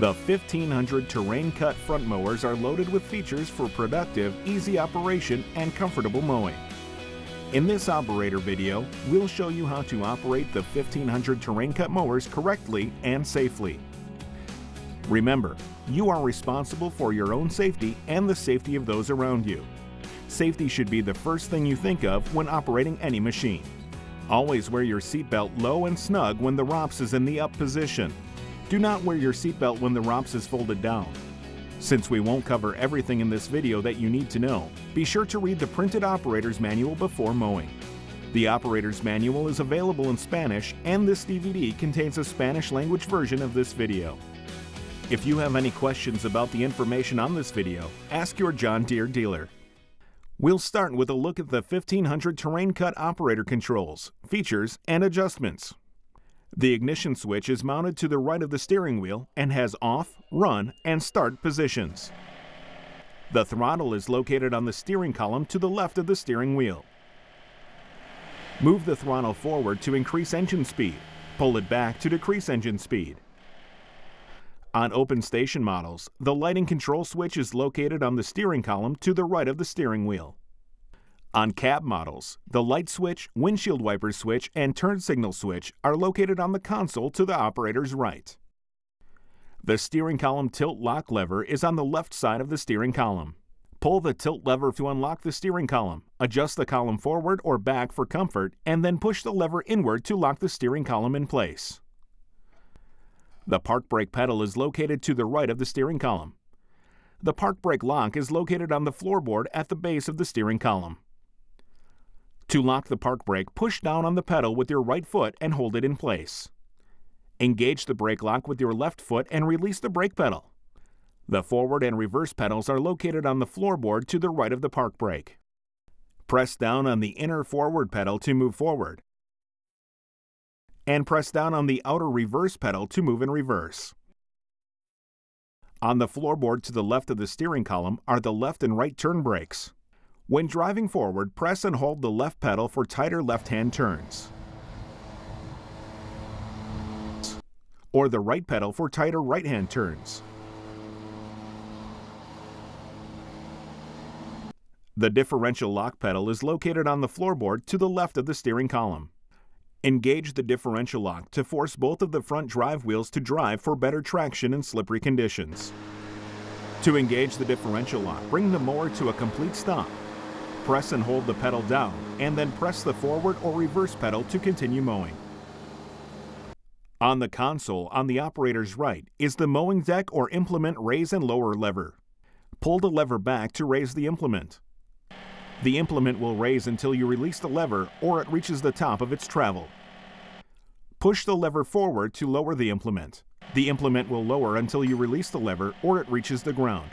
The 1500 Terrain Cut front mowers are loaded with features for productive, easy operation and comfortable mowing. In this operator video, we'll show you how to operate the 1500 Terrain Cut mowers correctly and safely. Remember, you are responsible for your own safety and the safety of those around you. Safety should be the first thing you think of when operating any machine. Always wear your seatbelt low and snug when the ROPS is in the up position. Do not wear your seatbelt when the ROPS is folded down. Since we won't cover everything in this video that you need to know, be sure to read the printed operator's manual before mowing. The operator's manual is available in Spanish and this DVD contains a Spanish language version of this video. If you have any questions about the information on this video, ask your John Deere dealer. We'll start with a look at the 1500 Terrain Cut operator controls, features, and adjustments. The ignition switch is mounted to the right of the steering wheel and has off, run, and start positions. The throttle is located on the steering column to the left of the steering wheel. Move the throttle forward to increase engine speed. Pull it back to decrease engine speed. On open station models, the lighting control switch is located on the steering column to the right of the steering wheel. On cab models, the light switch, windshield wiper switch, and turn signal switch are located on the console to the operator's right. The steering column tilt lock lever is on the left side of the steering column. Pull the tilt lever to unlock the steering column, adjust the column forward or back for comfort, and then push the lever inward to lock the steering column in place. The park brake pedal is located to the right of the steering column. The park brake lock is located on the floorboard at the base of the steering column. To lock the park brake, push down on the pedal with your right foot and hold it in place. Engage the brake lock with your left foot and release the brake pedal. The forward and reverse pedals are located on the floorboard to the right of the park brake. Press down on the inner forward pedal to move forward. And press down on the outer reverse pedal to move in reverse. On the floorboard to the left of the steering column are the left and right turn brakes. When driving forward, press and hold the left pedal for tighter left-hand turns. Or the right pedal for tighter right-hand turns. The differential lock pedal is located on the floorboard to the left of the steering column. Engage the differential lock to force both of the front drive wheels to drive for better traction in slippery conditions. To engage the differential lock, bring the mower to a complete stop Press and hold the pedal down, and then press the forward or reverse pedal to continue mowing. On the console on the operator's right is the mowing deck or implement raise and lower lever. Pull the lever back to raise the implement. The implement will raise until you release the lever or it reaches the top of its travel. Push the lever forward to lower the implement. The implement will lower until you release the lever or it reaches the ground.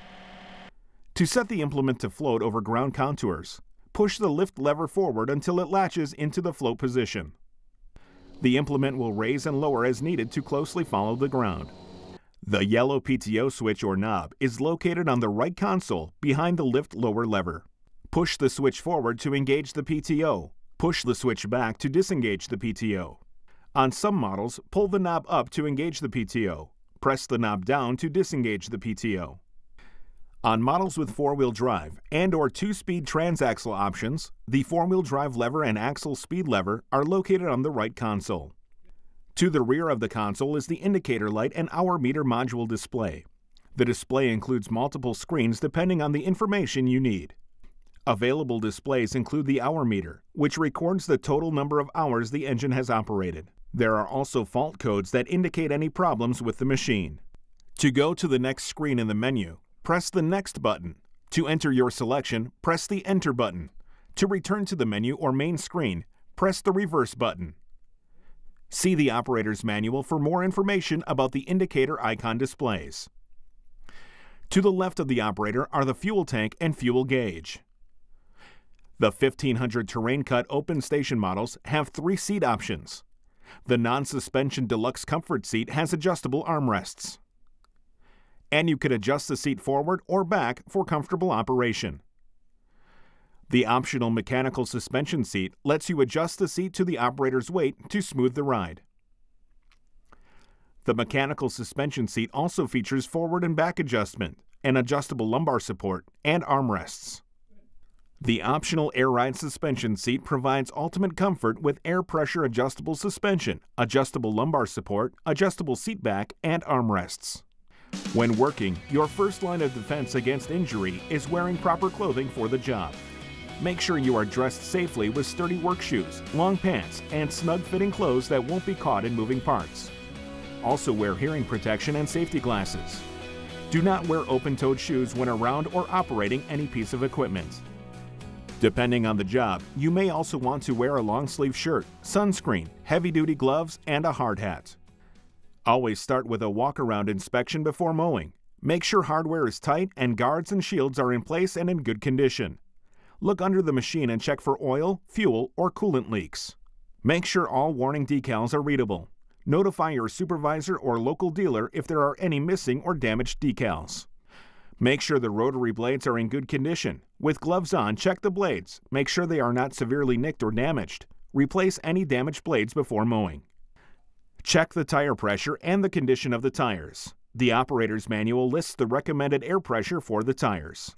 To set the implement to float over ground contours, push the lift lever forward until it latches into the float position. The implement will raise and lower as needed to closely follow the ground. The yellow PTO switch or knob is located on the right console behind the lift lower lever. Push the switch forward to engage the PTO. Push the switch back to disengage the PTO. On some models, pull the knob up to engage the PTO. Press the knob down to disengage the PTO. On models with four-wheel drive and or two-speed transaxle options, the four-wheel drive lever and axle speed lever are located on the right console. To the rear of the console is the indicator light and hour meter module display. The display includes multiple screens depending on the information you need. Available displays include the hour meter, which records the total number of hours the engine has operated. There are also fault codes that indicate any problems with the machine. To go to the next screen in the menu, press the Next button. To enter your selection, press the Enter button. To return to the menu or main screen, press the Reverse button. See the operator's manual for more information about the indicator icon displays. To the left of the operator are the fuel tank and fuel gauge. The 1500 Terrain Cut open station models have three seat options. The non-suspension deluxe comfort seat has adjustable armrests and you can adjust the seat forward or back for comfortable operation. The optional mechanical suspension seat lets you adjust the seat to the operator's weight to smooth the ride. The mechanical suspension seat also features forward and back adjustment, an adjustable lumbar support, and armrests. The optional air ride suspension seat provides ultimate comfort with air pressure adjustable suspension, adjustable lumbar support, adjustable seat back, and armrests. When working, your first line of defense against injury is wearing proper clothing for the job. Make sure you are dressed safely with sturdy work shoes, long pants, and snug fitting clothes that won't be caught in moving parts. Also wear hearing protection and safety glasses. Do not wear open-toed shoes when around or operating any piece of equipment. Depending on the job, you may also want to wear a long sleeve shirt, sunscreen, heavy duty gloves, and a hard hat. Always start with a walk around inspection before mowing. Make sure hardware is tight and guards and shields are in place and in good condition. Look under the machine and check for oil, fuel, or coolant leaks. Make sure all warning decals are readable. Notify your supervisor or local dealer if there are any missing or damaged decals. Make sure the rotary blades are in good condition. With gloves on, check the blades. Make sure they are not severely nicked or damaged. Replace any damaged blades before mowing. Check the tire pressure and the condition of the tires. The operator's manual lists the recommended air pressure for the tires.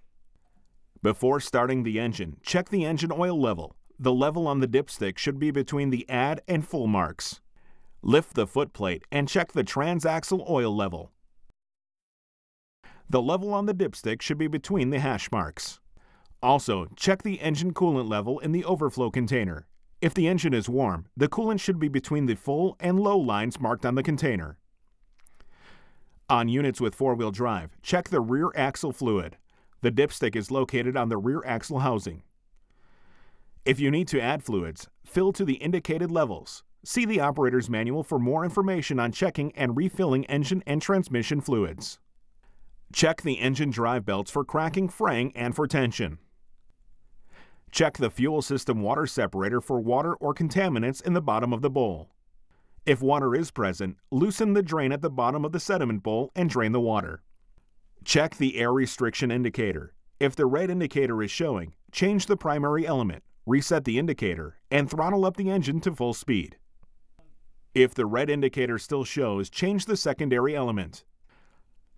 Before starting the engine, check the engine oil level. The level on the dipstick should be between the add and full marks. Lift the footplate and check the transaxle oil level. The level on the dipstick should be between the hash marks. Also, check the engine coolant level in the overflow container. If the engine is warm, the coolant should be between the full and low lines marked on the container. On units with four-wheel drive, check the rear axle fluid. The dipstick is located on the rear axle housing. If you need to add fluids, fill to the indicated levels. See the operator's manual for more information on checking and refilling engine and transmission fluids. Check the engine drive belts for cracking, fraying, and for tension. Check the fuel system water separator for water or contaminants in the bottom of the bowl. If water is present, loosen the drain at the bottom of the sediment bowl and drain the water. Check the air restriction indicator. If the red indicator is showing, change the primary element, reset the indicator, and throttle up the engine to full speed. If the red indicator still shows, change the secondary element.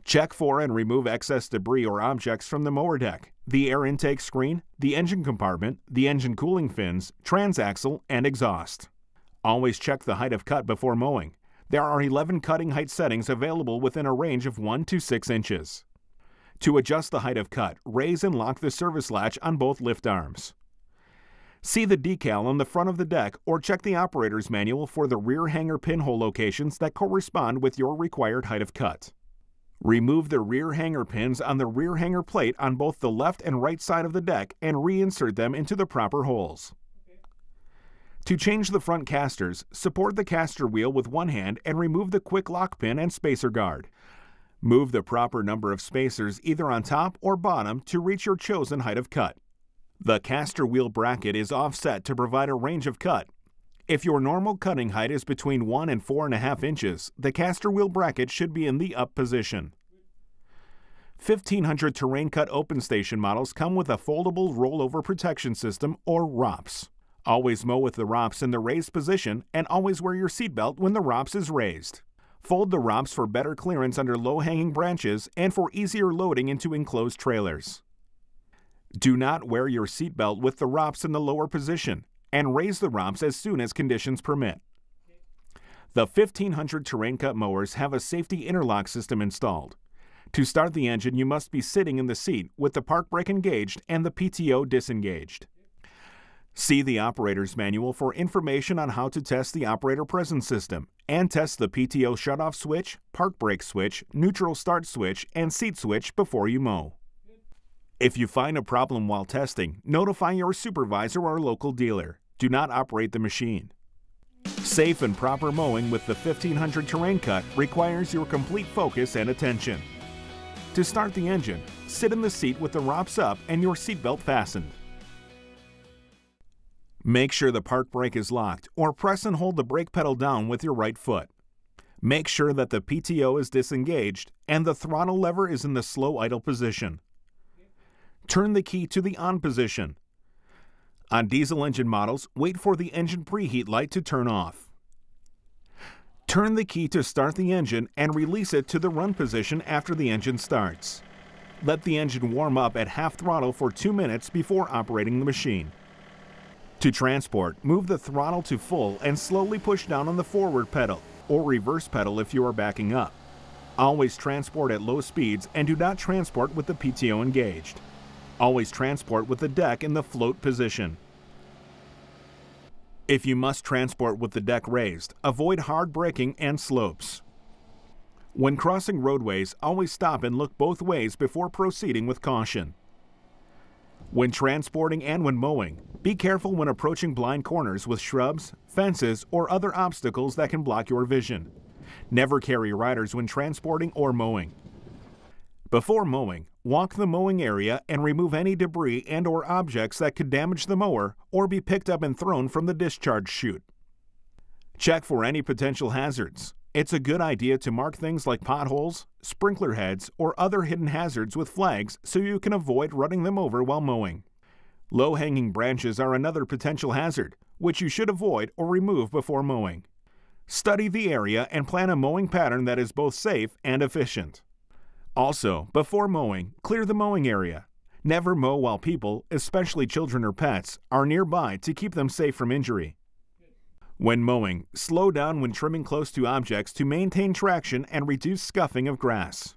Check for and remove excess debris or objects from the mower deck, the air intake screen, the engine compartment, the engine cooling fins, transaxle, and exhaust. Always check the height of cut before mowing. There are 11 cutting height settings available within a range of 1 to 6 inches. To adjust the height of cut, raise and lock the service latch on both lift arms. See the decal on the front of the deck or check the operator's manual for the rear hanger pinhole locations that correspond with your required height of cut. Remove the rear hanger pins on the rear hanger plate on both the left and right side of the deck and reinsert them into the proper holes. To change the front casters, support the caster wheel with one hand and remove the quick lock pin and spacer guard. Move the proper number of spacers either on top or bottom to reach your chosen height of cut. The caster wheel bracket is offset to provide a range of cut, if your normal cutting height is between 1 and 4.5 inches, the caster wheel bracket should be in the up position. 1500 Terrain Cut Open Station models come with a foldable rollover protection system or ROPS. Always mow with the ROPS in the raised position and always wear your seatbelt when the ROPS is raised. Fold the ROPS for better clearance under low-hanging branches and for easier loading into enclosed trailers. Do not wear your seatbelt with the ROPS in the lower position and raise the ROPS as soon as conditions permit. The 1500 Terrain Cut mowers have a safety interlock system installed. To start the engine, you must be sitting in the seat with the park brake engaged and the PTO disengaged. See the operator's manual for information on how to test the operator presence system and test the PTO shutoff switch, park brake switch, neutral start switch, and seat switch before you mow. If you find a problem while testing, notify your supervisor or local dealer. Do not operate the machine. Safe and proper mowing with the 1500 Terrain Cut requires your complete focus and attention. To start the engine, sit in the seat with the ROPS up and your seatbelt fastened. Make sure the park brake is locked or press and hold the brake pedal down with your right foot. Make sure that the PTO is disengaged and the throttle lever is in the slow idle position. Turn the key to the on position on diesel engine models, wait for the engine preheat light to turn off. Turn the key to start the engine and release it to the run position after the engine starts. Let the engine warm up at half throttle for 2 minutes before operating the machine. To transport, move the throttle to full and slowly push down on the forward pedal, or reverse pedal if you are backing up. Always transport at low speeds and do not transport with the PTO engaged. Always transport with the deck in the float position. If you must transport with the deck raised, avoid hard braking and slopes. When crossing roadways, always stop and look both ways before proceeding with caution. When transporting and when mowing, be careful when approaching blind corners with shrubs, fences, or other obstacles that can block your vision. Never carry riders when transporting or mowing. Before mowing, walk the mowing area and remove any debris and or objects that could damage the mower or be picked up and thrown from the discharge chute. Check for any potential hazards. It's a good idea to mark things like potholes, sprinkler heads, or other hidden hazards with flags so you can avoid running them over while mowing. Low hanging branches are another potential hazard, which you should avoid or remove before mowing. Study the area and plan a mowing pattern that is both safe and efficient. Also, before mowing, clear the mowing area. Never mow while people, especially children or pets, are nearby to keep them safe from injury. When mowing, slow down when trimming close to objects to maintain traction and reduce scuffing of grass.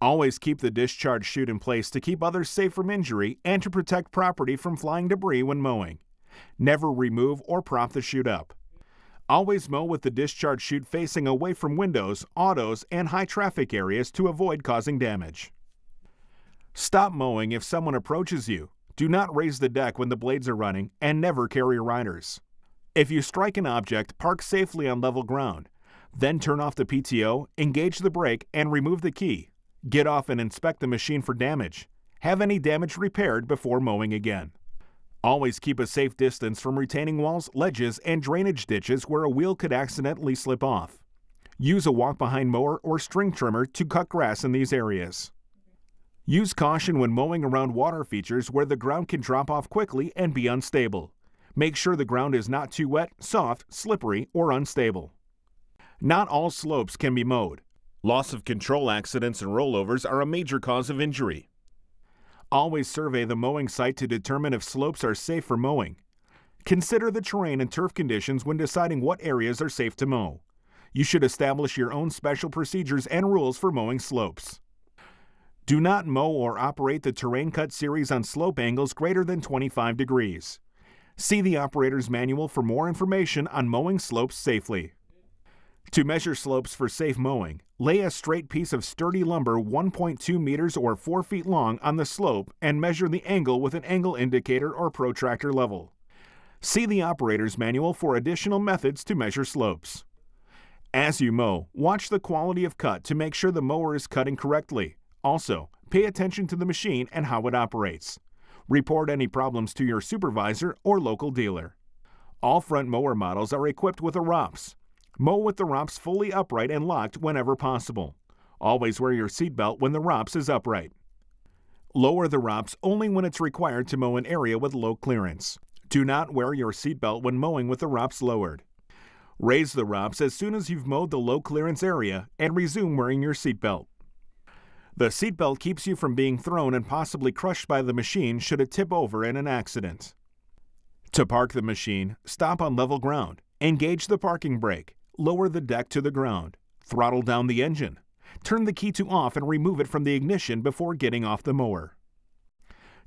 Always keep the discharge chute in place to keep others safe from injury and to protect property from flying debris when mowing. Never remove or prop the chute up. Always mow with the discharge chute facing away from windows, autos, and high traffic areas to avoid causing damage. Stop mowing if someone approaches you. Do not raise the deck when the blades are running and never carry riders. If you strike an object, park safely on level ground. Then turn off the PTO, engage the brake, and remove the key. Get off and inspect the machine for damage. Have any damage repaired before mowing again. Always keep a safe distance from retaining walls, ledges, and drainage ditches where a wheel could accidentally slip off. Use a walk behind mower or string trimmer to cut grass in these areas. Use caution when mowing around water features where the ground can drop off quickly and be unstable. Make sure the ground is not too wet, soft, slippery, or unstable. Not all slopes can be mowed. Loss of control accidents and rollovers are a major cause of injury. Always survey the mowing site to determine if slopes are safe for mowing. Consider the terrain and turf conditions when deciding what areas are safe to mow. You should establish your own special procedures and rules for mowing slopes. Do not mow or operate the terrain cut series on slope angles greater than 25 degrees. See the operator's manual for more information on mowing slopes safely. To measure slopes for safe mowing, lay a straight piece of sturdy lumber 1.2 meters or 4 feet long on the slope and measure the angle with an angle indicator or protractor level. See the operator's manual for additional methods to measure slopes. As you mow, watch the quality of cut to make sure the mower is cutting correctly. Also, pay attention to the machine and how it operates. Report any problems to your supervisor or local dealer. All front mower models are equipped with a ROPS. Mow with the ROPS fully upright and locked whenever possible. Always wear your seatbelt when the ROPS is upright. Lower the ROPS only when it's required to mow an area with low clearance. Do not wear your seatbelt when mowing with the ROPS lowered. Raise the ROPS as soon as you've mowed the low clearance area and resume wearing your seatbelt. The seatbelt keeps you from being thrown and possibly crushed by the machine should it tip over in an accident. To park the machine, stop on level ground, engage the parking brake, lower the deck to the ground, throttle down the engine, turn the key to off and remove it from the ignition before getting off the mower.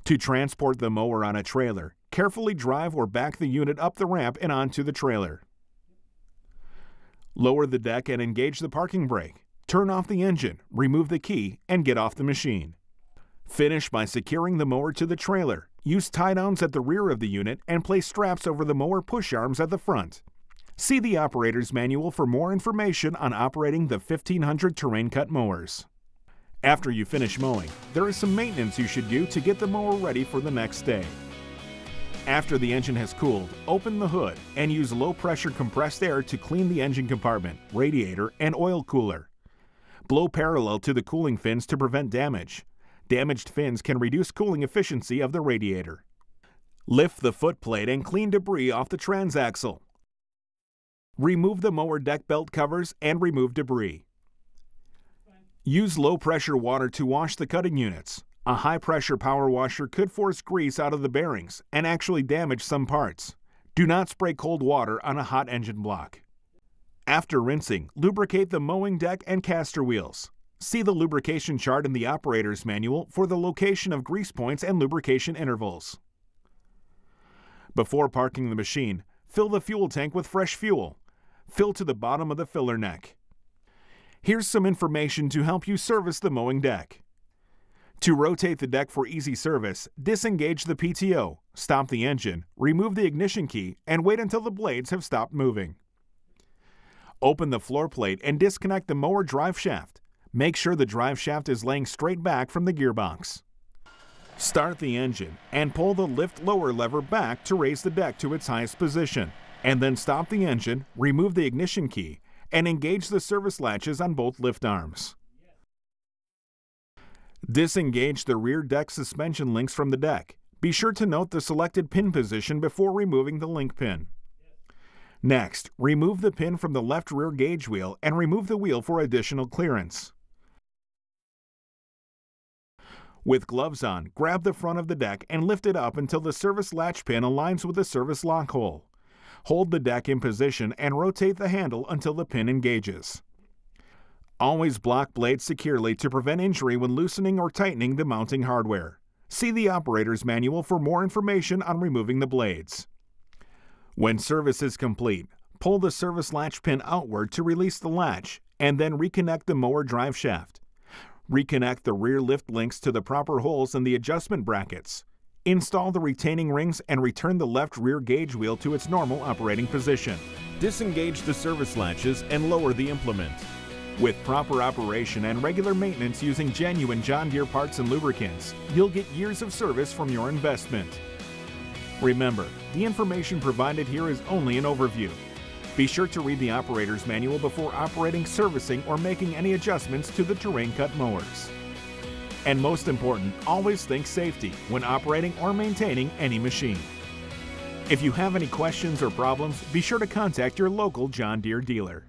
To transport the mower on a trailer, carefully drive or back the unit up the ramp and onto the trailer. Lower the deck and engage the parking brake. Turn off the engine, remove the key, and get off the machine. Finish by securing the mower to the trailer. Use tie downs at the rear of the unit and place straps over the mower push arms at the front. See the operator's manual for more information on operating the 1500 terrain cut mowers. After you finish mowing, there is some maintenance you should do to get the mower ready for the next day. After the engine has cooled, open the hood and use low pressure compressed air to clean the engine compartment, radiator, and oil cooler. Blow parallel to the cooling fins to prevent damage. Damaged fins can reduce cooling efficiency of the radiator. Lift the footplate and clean debris off the transaxle. Remove the mower deck belt covers and remove debris. Use low pressure water to wash the cutting units. A high pressure power washer could force grease out of the bearings and actually damage some parts. Do not spray cold water on a hot engine block. After rinsing, lubricate the mowing deck and caster wheels. See the lubrication chart in the operator's manual for the location of grease points and lubrication intervals. Before parking the machine, fill the fuel tank with fresh fuel. Fill to the bottom of the filler neck. Here's some information to help you service the mowing deck. To rotate the deck for easy service, disengage the PTO, stop the engine, remove the ignition key, and wait until the blades have stopped moving. Open the floor plate and disconnect the mower drive shaft. Make sure the drive shaft is laying straight back from the gearbox. Start the engine and pull the lift lower lever back to raise the deck to its highest position. And then stop the engine, remove the ignition key, and engage the service latches on both lift arms. Disengage the rear deck suspension links from the deck. Be sure to note the selected pin position before removing the link pin. Next, remove the pin from the left rear gauge wheel and remove the wheel for additional clearance. With gloves on, grab the front of the deck and lift it up until the service latch pin aligns with the service lock hole. Hold the deck in position and rotate the handle until the pin engages. Always block blades securely to prevent injury when loosening or tightening the mounting hardware. See the operator's manual for more information on removing the blades. When service is complete, pull the service latch pin outward to release the latch and then reconnect the mower drive shaft. Reconnect the rear lift links to the proper holes in the adjustment brackets. Install the retaining rings and return the left rear gauge wheel to its normal operating position. Disengage the service latches and lower the implement. With proper operation and regular maintenance using genuine John Deere parts and lubricants, you'll get years of service from your investment. Remember, the information provided here is only an overview. Be sure to read the operator's manual before operating, servicing, or making any adjustments to the terrain cut mowers. And most important, always think safety when operating or maintaining any machine. If you have any questions or problems, be sure to contact your local John Deere dealer.